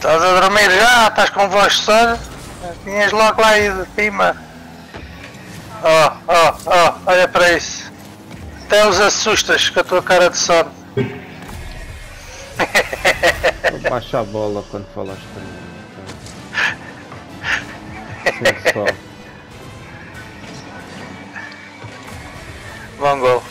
Estás a dormir já? Estás com voz de sono? Tinhas logo lá aí de cima. Oh, oh, oh, olha para isso. Até os assustas com a tua cara de sono. Baixa a bola quando falaste para mim. Bom gol.